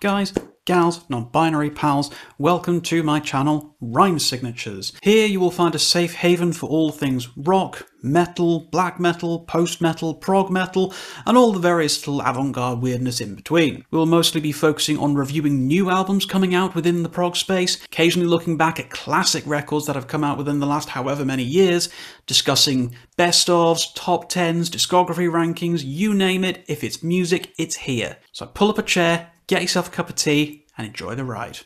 Guys, gals, non-binary pals, welcome to my channel, Rhyme Signatures. Here you will find a safe haven for all things rock, metal, black metal, post-metal, prog metal, and all the various little avant-garde weirdness in between. We'll mostly be focusing on reviewing new albums coming out within the prog space, occasionally looking back at classic records that have come out within the last however many years, discussing best ofs, top tens, discography rankings, you name it, if it's music, it's here. So pull up a chair, get yourself a cup of tea, and enjoy the ride.